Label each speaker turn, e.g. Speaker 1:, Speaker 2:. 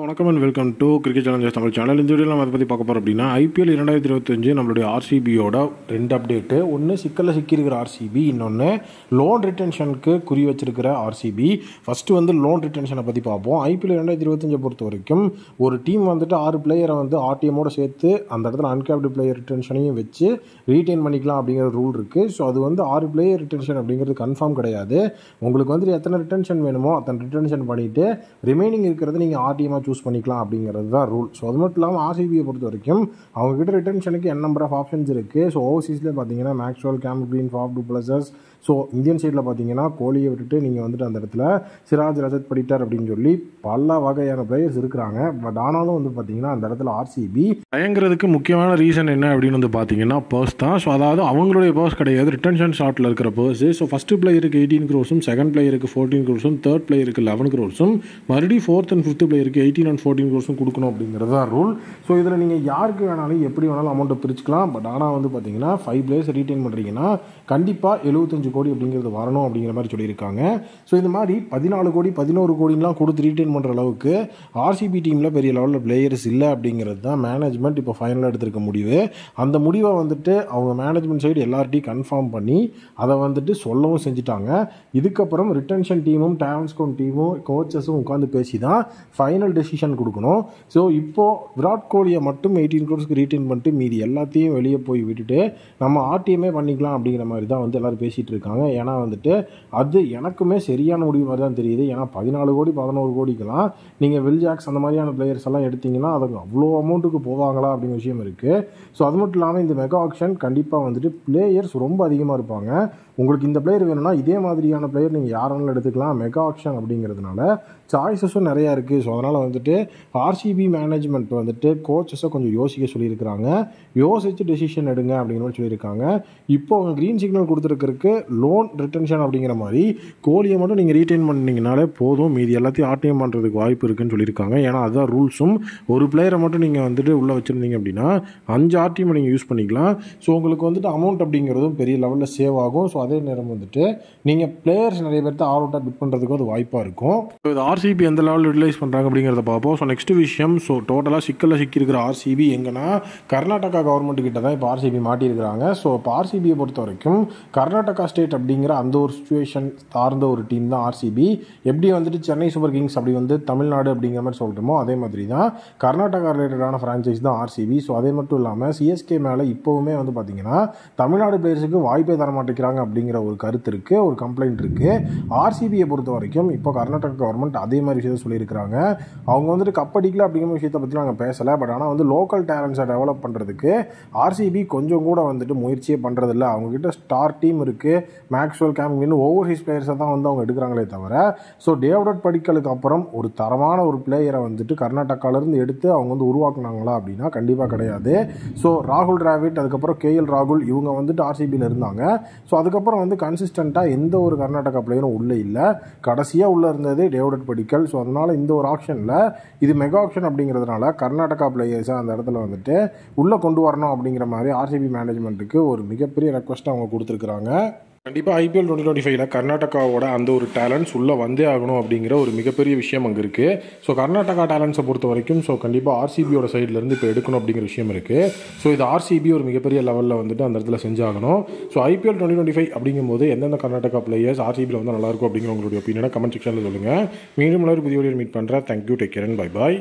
Speaker 1: வணக்கம் and welcome to cricket challengers Tamil channel இந்த வீடியோவில் நம்ம அதை பற்றி பார்க்க போகிறோம் அப்படின்னா ஐபிஎல் இரண்டாயிரத்தி இருபத்தஞ்சு நம்மளுடைய ஆர்சிபியோட ரெண்டு அப்டேட்டு ஒன்று சிக்கலில் சிக்கியிருக்கிற ஆர்சிபி இன்னொன்று லோன் ரிட்டென்ஷனுக்கு குறி வச்சிருக்கிற ஆர்சிபி ஃபஸ்ட்டு வந்து லோன் ரிட்டென்ஷனை பற்றி பார்ப்போம். ஐபிஎல் இரண்டாயிரத்தி இருபத்தஞ்சை பொறுத்த வரைக்கும் ஒரு டீம் வந்துட்டு ஆறு பிளேயரை வந்து ஆர்டிஎம்மோட சேர்த்து அந்த இடத்துல அன்கேப்டு பிளேயர் ரிட்டென்ஷனையும் வச்சு ரீட்டைன் பண்ணிக்கலாம் அப்படிங்கிற ரூல் இருக்குது ஸோ அது வந்து ஆறு பிளேயர் ரிட்டென்ஷன் அப்படிங்கிறது கன்ஃபார்ம் கிடையாது. உங்களுக்கு வந்துட்டு எத்தனை ரிட்டென்ஷன் வேணுமோ அத்தனை ரிட்டென்ஷன் பண்ணிவிட்டு ரிமைனிங் இருக்கிறத நீங்கள் ஆர்டிஎம்மாக சூஸ் பண்ணிக்கலாம் அப்படிங்கிறது தான் ரூல் ஸோ அது மட்டும் இல்லாமல் ஆர்சிபியை பொறுத்த வரைக்கும் அவங்ககிட்ட ரிட்டன்ஷனுக்கு என் நம்பர் ஆஃப் ஆப்ஷன்ஸ் இருக்குது ஸோ ஓவர்சீஸில் பார்த்தீங்கன்னா Maxwell Cam Green Faf du Plessis so Indian சைடில் பார்த்தீங்கன்னா கோலியை விட்டுட்டு நீங்கள் வந்துட்டு அந்த இடத்துல சிராஜ் ரஜத் படிட்டார் அப்படின்னு சொல்லி பல வகையான பிளேயர்ஸ் இருக்கிறாங்க. பட் ஆனாலும் வந்து பார்த்தீங்கன்னா அந்த இடத்துல ஆர்சிபி பயங்கிறதுக்கு முக்கியமான ரீசன் என்ன அப்படின்னு வந்து பார்த்தீங்கன்னா பர்ஸ் தான். ஸோ அதாவது அவங்களுடைய பர்ஸ் கிடையாது. ரிட்டன்ஷன் ஷாட்டில் இருக்கிற பர்ஸ் ஸோ ஃபஸ்ட்டு பிளேயருக்கு எயிட்டீன் க்ரோர்ஸும் செகண்ட் பிளேயருக்கு ஃபோர்டீன் க்ரோர்ஸும் தேர்ட் பிளேயருக்கு லெவன் க்ரோர்ஸும் மறுபடியும் ஃபோர்த் அண்ட் ஃபிஃப்த் பிளேயருக்கு எயிட்டீன் அண்ட் ஃபோர்டீன் க்ரோர்ஸும் கொடுக்கணும் அப்படிங்கிறது தான் ரூல் ஸோ இதில் நீங்கள் யாருக்கு வேணாலும் எப்படி வேணாலும் அமௌண்ட்டை பிரிச்சுக்கலாம். பட் ஆனால் வந்து பார்த்தீங்கன்னா ஃபைவ் பிளேயர்ஸ் ரீட்டைன் பண்ணுறீங்கன்னா கண்டிப்பாக எழுபத்தஞ்சு கோடி அப்படிங்கிறது வரணும் அப்படிங்கிற மாதிரி சொல்லியிருக்காங்க. ஸோ இந்த மாதிரி பதினாலு கோடி பதினோரு கோடிலாம் கொடுத்து ரீட்டைன் பண்ணுற அளவுக்கு ஆர்சிபி டீமில் பெரிய லெவலில் பிளேயர்ஸ் இல்லை அப்படிங்கிறது தான் மேனேஜ்மெண்ட் இப்போ ஃபைனலாக எடுத்திருக்க முடிவு. அந்த முடிவை வந்துட்டு அவங்க மேனேஜ்மெண்ட் சைடு எல்லார்ட்டையும் கன்ஃபார்ம் பண்ணி அதை வந்துட்டு சொல்லவும் செஞ்சுட்டாங்க. இதுக்கப்புறம் ரிட்டன்ஷன் டீமும் டேலன்ஸ் டீமும் கோச்சஸும் உட்காந்து பேசி தான் ஃபைனல் டெசிஷன் கொடுக்கணும். ஸோ இப்போது விராட் கோலியை மட்டும் எயிட்டீன் க்ரோர்ஸ்க்கு ரீட்டைன் பண்ணிட்டு மீதி எல்லாத்தையும் வெளியே போய் விட்டுட்டு நம்ம ஆர்டிஎம்ஏ பண்ணிக்கலாம் அப்படிங்கிற மாதிரி தான் வந்து எல்லோரும் பேசிகிட்டு இருக்காங்க. ஏன்னா வந்துட்டு அது எனக்குமே சரியான முடிவு மாதிரி தான் தெரியுது. ஏன்னா பதினாலு கோடி பதினோரு கோடிக்கெல்லாம் நீங்கள் வில் ஜாக்ஸ் அந்த மாதிரியான பிளேயர்ஸ் எல்லாம் எடுத்தீங்கன்னா அதுக்கு அவ்வளோ அமௌண்ட்டுக்கு போவாங்களா அப்படிங்கிற விஷயம் இருக்குது ஸோ அது மட்டும் இல்லாமல் இந்த மெகா ஆக்ஷன் கண்டிப்பாக வந்துட்டு பிளேயர்ஸ் ரொம்ப அதிகமாக இருப்பாங்க. உங்களுக்கு இந்த பிளேயர் வேணும்னா இதே மாதிரியான பிளேயர் நீங்கள் யார் வேணாலும் எடுத்துக்கலாம். மெகா ஆக்ஷன் அப்படிங்கிறதுனால சாய்ஸஸும் நிறையா இருக்குது ஸோ அதனால் வந்துட்டு ஆர்சிபி மேனேஜ்மெண்ட் வந்துட்டு கோச்சஸை கொஞ்சம் யோசிக்க சொல்லியிருக்கிறாங்க. யோசித்து டெசிஷன் எடுங்க அப்படிங்கிற மாதிரி சொல்லியிருக்காங்க. இப்போ அவங்க க்ரீன் சிக்னல் கொடுத்துருக்கிறதுக்கு லோன் ரிட்டன்ஷன் அப்படிங்கிற மாதிரி கோழியை மட்டும் நீங்கள் ரீட்டைன் பண்ணிங்கனாலே போதும். மீதி எல்லாத்தையும் ஆர்டிஎம் பண்ணுறதுக்கு வாய்ப்பு இருக்குன்னு சொல்லியிருக்காங்க. ஏன்னா அதுதான் ரூல்ஸும் ஒரு பிளேயரை மட்டும் நீங்கள் வந்துட்டு உள்ளே வச்சுருந்தீங்க அப்படின்னா அஞ்சு ஆர்டிஎம் நீங்கள் யூஸ் பண்ணிக்கலாம். ஸோ உங்களுக்கு வந்துட்டு அமௌண்ட் அப்படிங்கிறதும் பெரிய லெவலில் சேவ் ஆகும். ஸோ அதே நேரம் வந்துட்டு நீங்கள் பிளேயர்ஸ் நிறைய பேர்த்த ஆல் அவுட்டாக பிட் பண்ணுறதுக்கும் அது வாய்ப்பாக இருக்கும். ஸோ இது ஆர்சிபி எந்த லெவலில் யூட்டிலைஸ் பண்ணுறாங்க அப்படிங்கிறத பார்ப்போம். ஸோ நெக்ஸ்ட் விஷயம். ஸோ டோட்டலாக சிக்கலில் சிக்கியிருக்கிற ஆர்சிபி எங்கன்னா கர்நாடகா கவர்மெண்ட் கிட்ட தான் இப்போ ஆர்சிபி மாட்டியிருக்கிறாங்க. ஸோ இப்போ ஆர்சிபியை பொறுத்த வரைக்கும் கர்நாடகா ஸ்டேட் அப்படிங்கிற அந்த ஒரு சுச்சுவேஷன் சார்ந்த ஒரு டீம் தான் ஆர்சிபி எப்படி வந்துட்டு சென்னை சூப்பர் கிங்ஸ் அப்படி வந்து தமிழ்நாடு அப்படிங்கிற மாதிரி சொல்கிறோமோ அதே மாதிரி தான் கர்நாடகா ரிலேட்டடான ஃப்ரான்ச்சைஸ் தான் ஆர்சிபி ஸோ அதே மட்டும் இல்லாமல் சிஎஸ்கே மேலே இப்போவுமே வந்து பார்த்தீங்கன்னா தமிழ்நாடு பிளேயர்ஸுக்கு வாய்ப்பே தர மாட்டேங்கிறாங்க அப்படிங்கிற ஒரு கருத்து இருக்குது ஒரு கம்ப்ளைண்ட் இருக்குது ஆர்சிபியை பொறுத்த வரைக்கும் இப்போ கர்நாடகா கவர்மெண்ட் அதே மாதிரி விஷயத்தை சொல்லியிருக்கிறாங்க. அவங்க வந்துட்டு கப்படிக்கல அப்படிங்கிற விஷயத்தை பற்றி நாங்கள் பேசலை. பட் ஆனால் வந்து லோக்கல் டேலண்ட்ஸை டெவலப் பண்ணுறதுக்கு ஆர்சிபி கொஞ்சம் கூட வந்துட்டு முயற்சியே பண்ணுறதில்ல அவங்கக்கிட்ட ஸ்டார் டீம் இருக்குது மேக்ஸ்வெல் ஓவர் ஓவர்சீஸ் பிளேயர்ஸை தான் வந்து அவங்க எடுக்கிறாங்களே தவிர ஸோ டேவிட் படிக்கலுக்கு அப்புறம் ஒரு தரமான ஒரு பிளேயரை வந்துட்டு கர்நாடகாவிலேருந்து எடுத்து அவங்க வந்து உருவாக்குனாங்களா அப்படின்னா கண்டிப்பாக கிடையாது. ஸோ ராகுல் டிராவிட் அதுக்கப்புறம் கேஎல் ராகுல் இவங்க வந்துட்டு ஆர்சிபியில் இருந்தாங்க. ஸோ அதுக்கப்புறம் வந்து கன்சிஸ்டண்ட்டாக எந்த ஒரு கர்நாடகா பிளேயரும் உள்ளே இல்லை. கடைசியாக உள்ளே இருந்தது டேவிட் படிக்கல். ஸோ அதனால் இந்த ஒரு ஆப்ஷனில் இது மெகா ஆப்ஷன் அப்படிங்கிறதுனால கர்நாடகா பிளேயர்ஸை அந்த இடத்துல வந்துட்டு உள்ளே கொண்டு வரணும் அப்படிங்கிற மாதிரி ஆர்சிபி மேனேஜ்மெண்ட்டுக்கு ஒரு மிகப்பெரிய ரெக்வஸ்ட்டை அவங்க கொடுத்துருக்குறாங்க. கண்டிப்பாக ஐபிஎல் டுவெண்ட்டி டுவெண்ட்டி ஃபைவ்ல கர்நாடகாவோட அந்த ஒரு டேலண்ட்ஸ் உள்ளே வந்தே ஆகணும் அப்படிங்கிற ஒரு மிகப்பெரிய விஷயம் அங்கே இருக்குது ஸோ கர்நாடகா டேலண்ட்ஸை பொறுத்த வரைக்கும் ஸோ கண்டிப்பாக ஆர்சிபியோட சைட்லேருந்து இப்போ எடுக்கணும் அப்படிங்கிற விஷயம் இருக்குது ஸோ இது ஆர்சிபி ஒரு மிகப்பெரிய லெவலில் வந்துட்டு அந்த இடத்துல செஞ்சாகணும். So IPL twenty twenty five அப்படிங்கும்போது எந்தெந்த கர்நாடகா பிளேயர்ஸ் ஆர்சிபியில் வந்து நல்லாயிருக்கும் அப்படிங்கிற உங்களுடைய ஒப்பீனியனை கமெண்ட் செக்ஷனில் சொல்லுங்கள் மீண்டும் ஒரு புதிய வீடியோ மீட் பண்ணுறேன் thank you take care bye bye